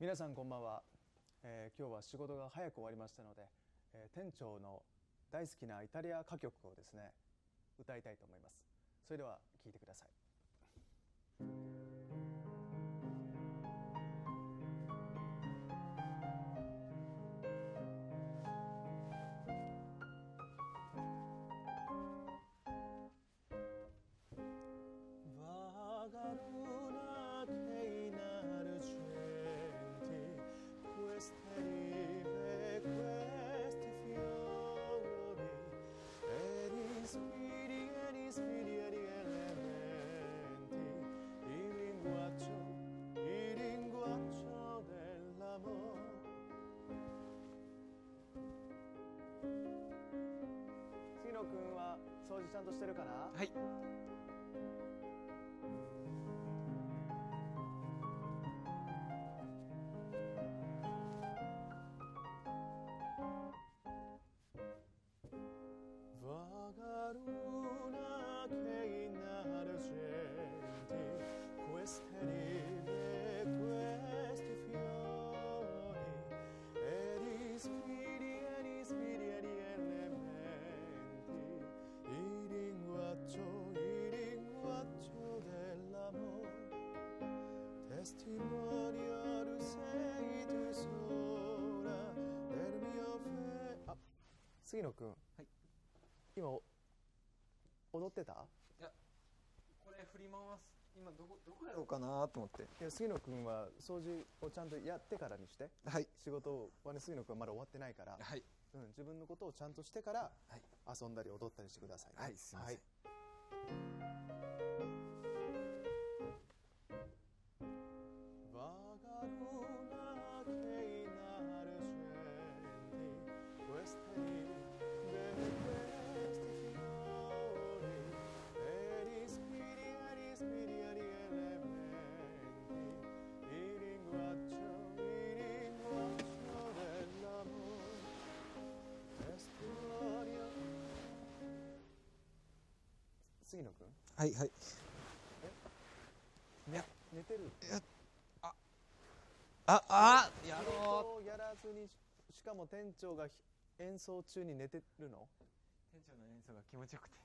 皆さんこんばんは、えー今日は仕事が早く終わりましたので、えー店長の大好きなイタリア歌曲をですね歌いたいと思います。それでは聴いてください「杉野くんは掃除ちゃんとしてるかな？はい。Testimonial sei tu sola del mio fe あ杉野くんはい。今お踊ってた？いや、これ振り回す。今どこどこやろうかなと思って。いや杉野くんは掃除をちゃんとやってからにしてはい。仕事はね杉野くんはまだ終わってないから、はい。うん、自分のことをちゃんとしてからはい。遊んだり踊ったりしてくださいねはいすいませんはいはい。え？いや寝てる？あ、やろ仕事をやらずにししかも店長がひ演奏中に寝てるの？う。店長の演奏が気持ちよくて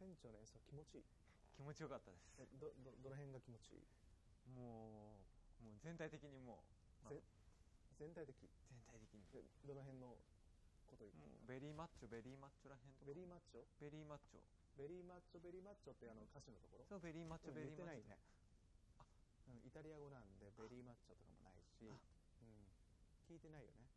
店長の演奏気持ちいい？気持ちよかったですえ。どどどの辺が気持ちいい？もうもう全体的にもう、まあぜ全体的？全体的に。でどの辺のこと言ってベリーマッチョベリーマッチョらへんとか。ベリーマッチョ？ベリーマッチョ。ベリーマッチョベリーマッチョってあの歌詞のところ？そうベリーマッチョうんベリーマッチョ。うんイタリア語なんでベリーマッチョとかもないし、うん。あ、聞いてないよね